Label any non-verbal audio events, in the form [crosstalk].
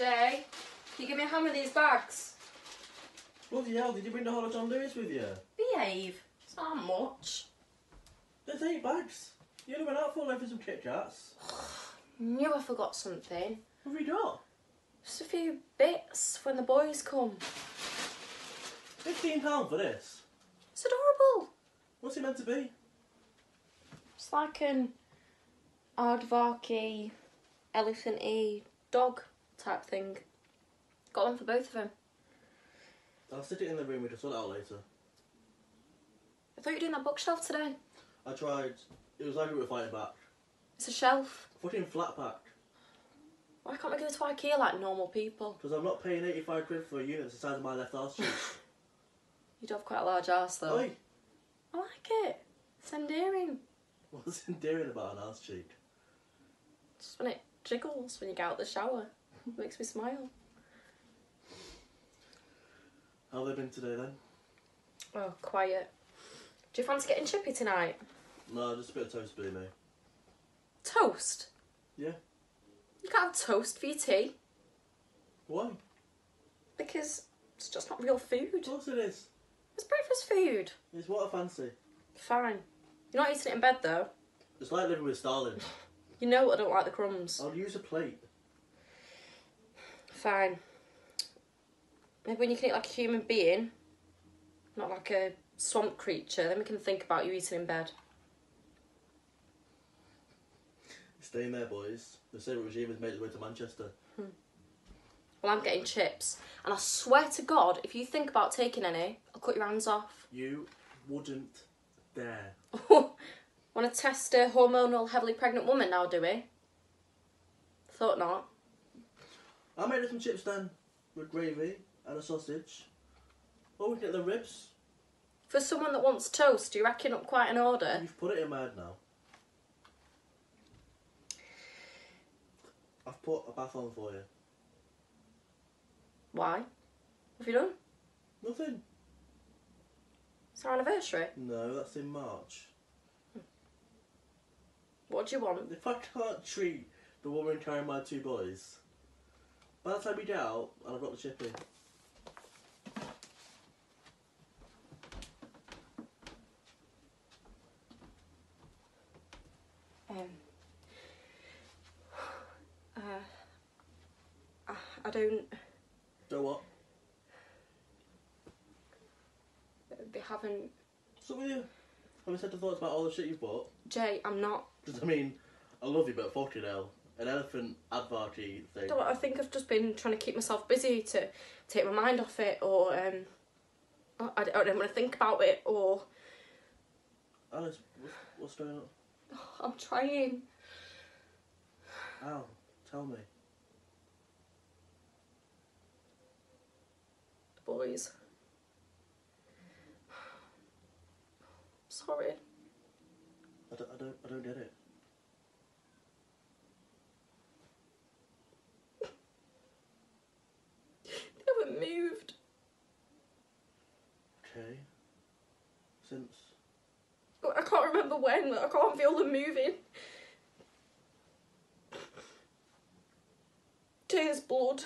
Jay, can you give me a hand with these bags? Bloody hell, did you bring the whole of John Lewis with you? Behave. It's not much. There's eight bags. You only went out for some Kit Kats. [sighs] Knew I forgot something. What have you got? Just a few bits when the boys come. Fifteen pound for this. It's adorable. What's it meant to be? It's like an aardvarky, elephanty dog type thing. Got one for both of them. I'll stick it in the room. We'll just sort it out later. I thought you were doing that bookshelf today. I tried. It was like we were fighting back. It's a shelf. Fucking flat pack. Why can't we go to IKEA like normal people? Because I'm not paying 85 quid for a unit the size of my left arse cheek. [laughs] You do have quite a large arse though. Oi! I like it. It's endearing. [laughs] What's endearing about an arse cheek? Just when it jiggles when you get out the shower. It [laughs] makes me smile. How have they been today then? Oh, quiet. Do you fancy getting chippy tonight? No, just a bit of toast, Billy me. Toast? Yeah. You can't have toast for your tea Why? because it's just not real food. Of course it is. It's breakfast food. It's what I fancy. Fine. You're not eating it in bed though. It's like living with Stalin. [laughs] You know I don't like the crumbs. I'll use a plate. Fine. Maybe when you can eat like a human being, not like a swamp creature, then we can think about you eating in bed. Staying there, boys. The Soviet regime has made its way to Manchester. Hmm. Well, I'm getting chips, and I swear to God, if you think about taking any, I'll cut your hands off. You wouldn't dare. [laughs] Want to test a hormonal, heavily pregnant woman now, do we? Thought not. I made some chips then, with gravy and a sausage. Or we can get the ribs. For someone that wants toast, do you racking up quite an order? You've put it in my head now. I've put a bath on for you. Why? Have you done? Nothing. It's our anniversary. No, that's in March. What do you want? If I can't treat the woman carrying my two boys, by the time we get out, and I've got the chip in. Um. Uh. I- I don't. So what? They haven't. So you? Have you said the thoughts about all the shit you've bought? Jay, I'm not. Because [laughs] I mean, I love you, but fucking hell. An elephant advarty thing. Don't, I think I've just been trying to keep myself busy to take my mind off it, or um, I, I don't want to think about it, or Alice, what's, what's going on? [sighs] I'm trying. Al, tell me. The boys. [sighs] Sorry. I don't, I don't, I don't get it. They haven't moved. Okay. Since. I can't remember when. I can't feel them moving. Tears blood.